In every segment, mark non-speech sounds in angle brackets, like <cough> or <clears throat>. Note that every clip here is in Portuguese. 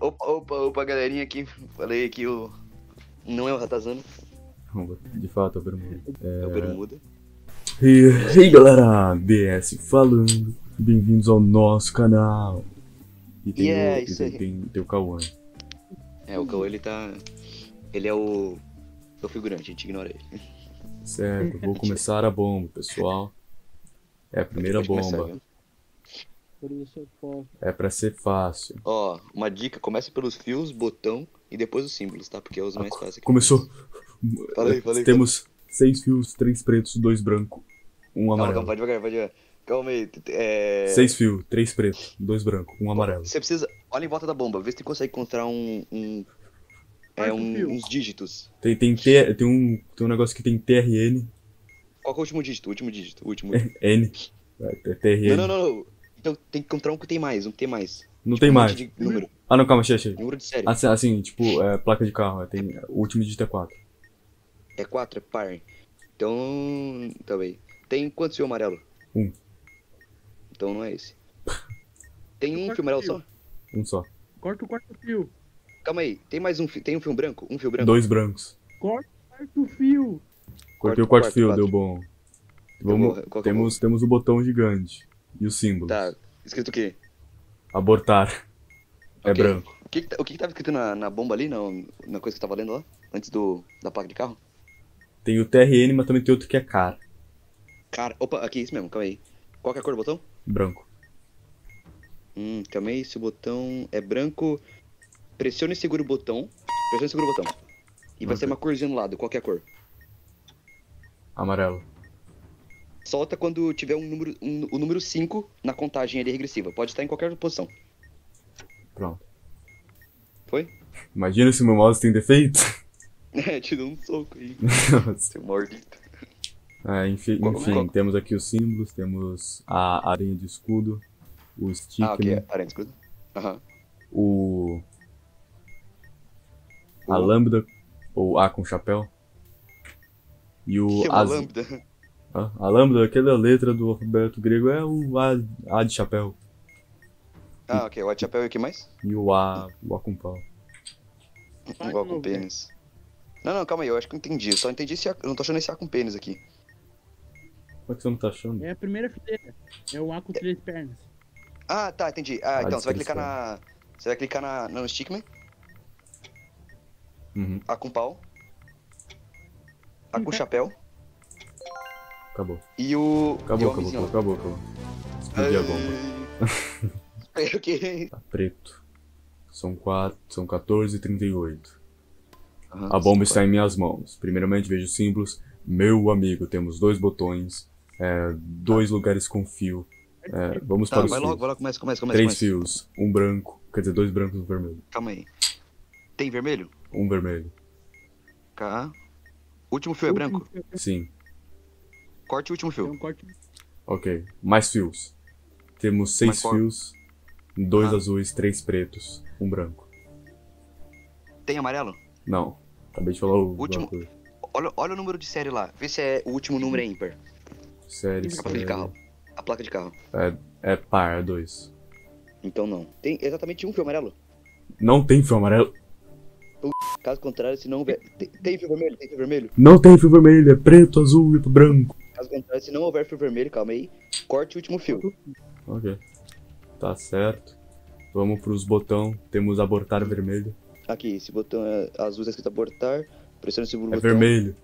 Opa, opa, opa, galerinha aqui. Falei que o. Não é o Ratazano, De fato, é o Bermuda. é o Bermuda. E aí galera, BS falando, bem-vindos ao nosso canal. E tem, Yeah, o, isso e aí. tem, tem, tem o Cauã. É, o Cauê ele tá. Ele é o. É o figurante, a gente ignora ele. Certo, vou começar a bomba, pessoal. É a primeira começar, bomba. viu? Por isso eu posso. É pra ser fácil. Ó, uma dica: começa pelos fios, botão e depois os símbolos, tá? Porque é os mais fáceis. aqui. Começou. Falei, falei, Temos seis fios, três pretos, dois brancos, um Calma, amarelo. calma, vai devagar, vai devagar. Calma aí. É... Seis fios, três pretos, dois brancos, um amarelo. Você precisa. Olha em volta da bomba, vê se você consegue encontrar um. um é, um- uns dígitos. Tem, tem, T, tem, um, tem um negócio que tem TRN, Qual que é o último dígito? O último dígito. O último. <laughs> N, é, é TRN. não, não, não, Então tem que encontrar um que tem mais, um que tem mais. Não tem Um mais. de número. Ah, não, calma, achei, achei. Número de série. Assim, assim, tipo, é, placa de carro, é, tem, o último dígito é 4. É 4, é par. Então. Também. Tem quantos fio amarelo? Um. Então não é esse. <laughs> Tem um fio amarelo fio. só? Um só. Corta o quarto fio. Calma aí, tem mais um fio. Tem um fio branco? Um fio branco? Dois brancos. Corta o quarto fio. Cortei o Quarto, quarto fio, quarto, deu bom. Vamos, que é temos, temos o botão gigante. E os símbolos. Tá. Escrito o quê? Abortar. É Ok. branco. O que, tá- o que, tava escrito na, na bomba ali, na, na coisa que tava lendo lá? Antes do, da placa de carro? Tem o TRN, mas também tem outro que é cara. Cara, opa, aqui, isso mesmo, calma aí. Qual que é a cor do botão? Branco. Hum, calma aí, se o botão é branco, pressione e segura o botão. Pressione e segura o botão. E vai ser uma corzinha no lado, qual que é a cor? Amarelo. Solta quando tiver um número, um- o número 5 na contagem ali regressiva. Pode estar em qualquer posição. Pronto. Foi? Imagina se meu mouse tem defeito. <laughs> É, te deu um soco aí. Seu maldito. Ah, enfim, Qual- enfim, qual- temos aqui os símbolos, temos a aranha de escudo, o stickman, Ah, ok, aranha escudo. Aham. o... a O- lambda, ou A com chapéu, e o Que é uma lambda. Ah, A lambda, aquela letra do alfabeto grego é o A, A de chapéu. Ah, ok, o chapéu e o que mais? E o A, o A com pau. Igual de com pênis. Não, não, calma aí, eu acho que eu entendi. Eu só entendi esse A... Eu não tô achando esse A com pênis aqui. Como é que você não tá achando? É a primeira fileira. É o A com três pernas. Ah, tá, entendi. Ah, Ah, então você vai clicar na. Você vai clicar na, no stickman, Uhum, A com pau. A com Uhum. chapéu. Acabou. E o. Acabou, e acabou, acabou, acabou, acabou. Explodi a bomba. Ai. <laughs> ok. Tá preto. São, quatro, são 14 e 38. Aham, A bomba sim, está em minhas mãos. Primeiramente vejo os símbolos. Meu amigo, temos dois botões, é, dois lugares com fio. É, vamos Tá, para os vai fios. logo, vai logo, começa, começa, começa. Três começa. fios, um branco, quer dizer, dois brancos e um vermelho. Calma aí. Tem vermelho? Um vermelho. Cá. Último fio é branco? Sim, Corte o último fio. corte ok. Mais fios. Temos seis qual- fios, dois Ah. azuis, três pretos, um branco. Tem amarelo? Não, acabei de falar o. Último- Olha, olha o número de série lá. Vê se é o último número é ímpar. Série, A placa de carro. A placa de carro. É par, é dois. Então não. Tem exatamente um fio amarelo. Não tem fio amarelo. Caso contrário, se não houver. Tem, tem fio vermelho? Tem fio vermelho? Não tem fio vermelho, é preto, azul e branco. Contrário, se não houver fio vermelho, calma aí. Corte o último fio. Ok. Tá certo. Vamos pros botão. Temos abortar vermelho. Aqui, esse botão é azul, tá escrito abortar. Pressione o segundo É botão. vermelho.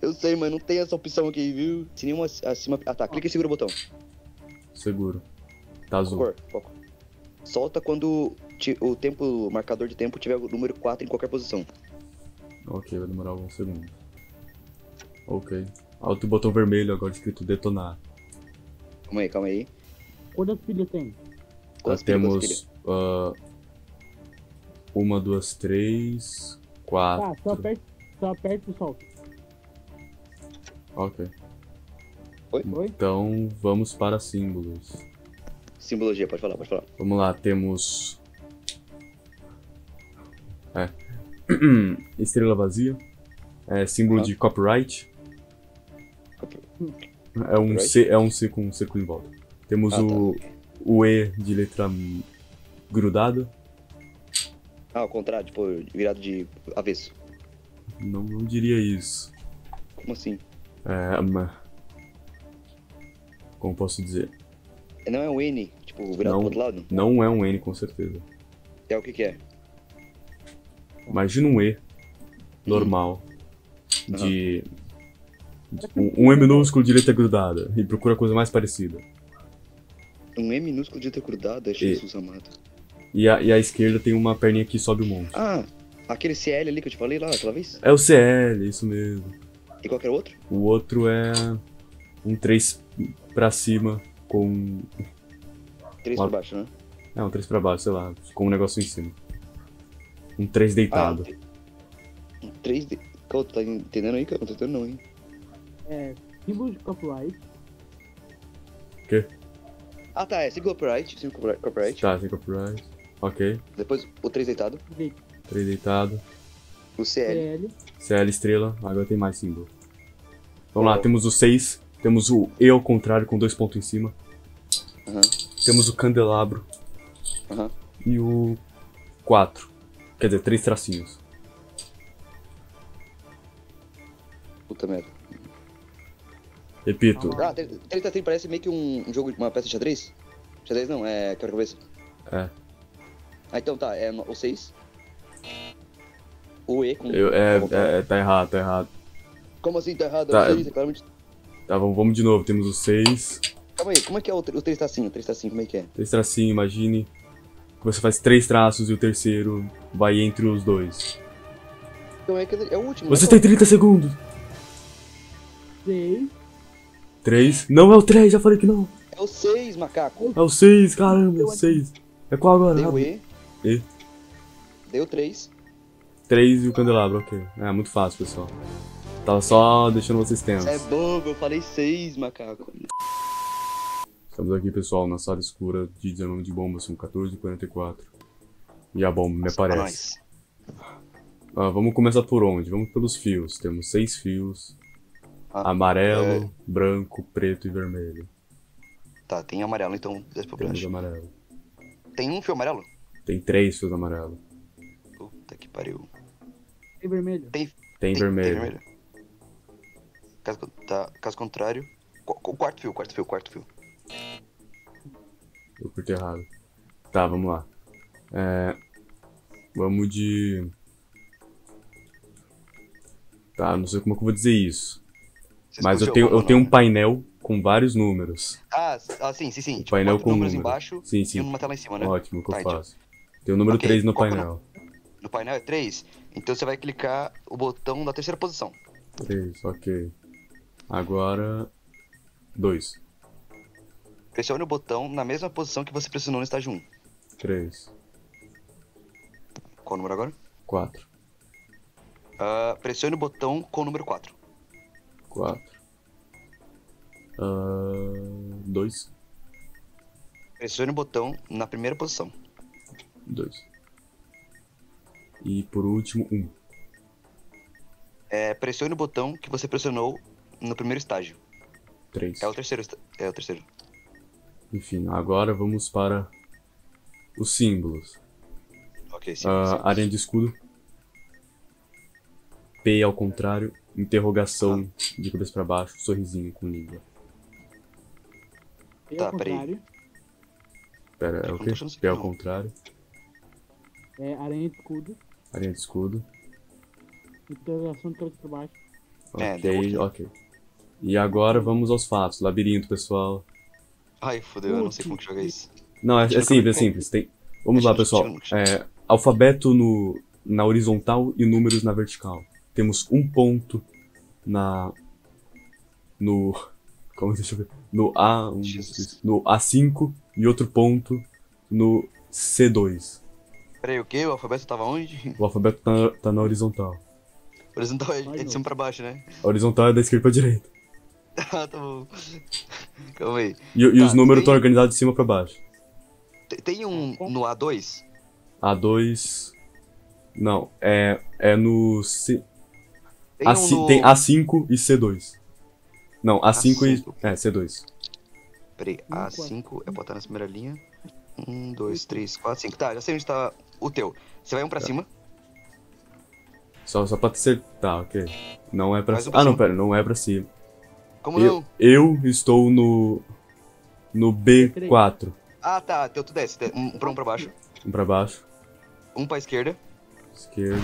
Eu sei, mas não tem essa opção aqui, viu? Se nenhuma acima. Ah tá, clica e segura o botão. Seguro. Tá azul. cor? Cor? Solta quando o tempo, o marcador de tempo tiver o número 4 em qualquer posição. Ok, vai demorar alguns segundos. Ok. Alto botão vermelho, agora escrito detonar. Calma aí, calma aí. Quantas pilhas tem? Quantas quantas temos. ah, uma, duas, três. Tá, Quatro. só aperta, só aperta e solta. Ok. Oi? Oi? Então vamos para símbolos. Simbologia, pode falar, pode falar. Vamos lá, temos. É. <clears throat> Estrela vazia. É símbolo Ah. de copyright. É um? C, é um C com um círculo em volta. Temos Ah, o, o E de letra grudada. Ah, ao contrário, tipo, virado de avesso. Não, não diria isso. Como assim? É, ma- Como posso dizer? Não é um N, tipo, virado Não. pro outro lado? Não é um N, com certeza. É o que que é? Imagina um E normal de. Um, um E minúsculo de letra grudada e procura coisa mais parecida. Um E minúsculo de ter grudado, é Jesus amado. E a, e a esquerda tem uma perninha que sobe um monte. Ah, aquele CL ali que eu te falei lá aquela vez? É o CL, isso mesmo. E qual que era o outro? O outro é um 3 pra cima com. Três Uma- pra baixo, né? É, um 3 pra baixo, sei lá, com um negócio em cima. Um 3 deitado. Ah, um 3D. Qual, tá entendendo aí, cara? Não tô entendendo não, hein? É, símbolo de copyright. Ah, tá, é 5 copyright, 5 copyright. Tá, sem copyright. Ok. Depois o 3 deitado. 3 deitado. O CL. CL. CL estrela, agora tem mais símbolo. Vamos lá, Qual? temos o 6, temos o E ao contrário com dois pontos em cima, Aham, temos o candelabro aham. e o 4. Quer dizer, três tracinhos. Puta merda. Repito, Ah, 3 tá parece meio que um, um jogo, uma peça de xadrez? Xadrez não, é quebra-cabeça. É. Ah, então tá, é o 6. O E com. eu, é, com- é, tá errado, tá errado. Como assim tá errado? Tá, É o 6, é claramente. Tá, vamos, vamos de novo, temos o 6, Calma aí, como é que é o 3 tracinho? O 3 tracinho, como é que é? três tracinhos, imagine que você faz três traços e o terceiro vai entre os dois. Então é, que é o último. Você né? tem 30 segundos! 6. 3. Não é o 3, já falei que não. É o 6, macaco. É o 6, caramba, é o 6. É qual agora? Deu Rápido. E. E. Deu 3. 3 e o candelabro, ok. É muito fácil, pessoal. Tava só deixando vocês tensos. É bobo, eu falei 6, macaco. Estamos aqui, pessoal, na sala escura de desarmamento de bombas, são 14h44. E a bomba me aparece. Ah, vamos começar por onde? Vamos pelos fios. Temos seis fios. Ah, amarelo, branco, preto e vermelho. Tá, tem amarelo, então desce pro Temos branco. amarelo. Tem um fio amarelo? Tem três fios amarelo. Puta que pariu. E vermelho. Tem, Tem, vermelho. Tem vermelho. Caso, tá, caso contrário. qu- quarto fio, quarto fio, quarto fio. Eu curti errado. Tá, vamos lá. É, vamos de. Tá, não sei como é que eu vou dizer isso. Você Mas eu tenho, eu tenho um painel com vários números. Ah, ah, sim, sim, sim. Tipo, painel com números número. embaixo Sim, e sim. um numa tela em cima, né? Ótimo, que Tá, eu então. faço. Tem o número Ok, 3 no é painel. No painel é 3, então você vai clicar o botão da terceira posição. 3, ok. Agora. 2. Pressione o botão na mesma posição que você pressionou no estágio 1. 3. Qual o número agora? 4. Ah, pressione o botão com o número 4. 4. 2. Pressione o botão na primeira posição. 2. E por último, 1. É, pressione o botão que você pressionou no primeiro estágio. 3. É o terceiro. É o terceiro. Enfim, agora vamos para os símbolos. Ok, sim. Ah, sim. aranha de escudo. P ao contrário. Interrogação de cabeça pra baixo. Sorrisinho com língua. Tá, ao peraí. Pera, é o quê? P ao não. contrário. É aranha de escudo. Aranha de escudo. Interrogação de cabeça pra baixo. É, Ok, aqui. ok. E agora vamos aos fatos. Labirinto, pessoal. Ai, fodeu, eu não sei como que joga isso. Não, é, é simples, é simples. Tem... Vamos lá, pessoal. É, alfabeto no, na horizontal e números na vertical. Temos um ponto na. No. Como deixa eu ver? No A. Um, dois, no A5 e outro ponto no C2. Peraí, o quê? O alfabeto tava onde? O alfabeto tá, tá na horizontal. Horizontal é, Ai, é de cima pra baixo, né? A horizontal é da esquerda pra direita. <laughs> Ah, tá bom. Calma aí. E, e Tá, os números tem- estão organizados de cima pra baixo. Tem- Tem um no A2? A2. Não, é, é no. C... Tem A, um no... tem A5 e C2. Não, A5 e. A5. É, C2. Peraí, Um, A5 é botar na primeira linha. Um, dois, três, quatro, cinco. Tá, já sei onde tá o teu. Você vai um pra cima. Só, só pra acertar, ok. Não é pra Mais um cima. Ah, não, pera, não é pra cima. Como Eu, não? eu estou no. No B4. Ah, tá. Teu tu desce. de- Um pra um pra baixo. Um pra baixo, Um pra esquerda. esquerdo.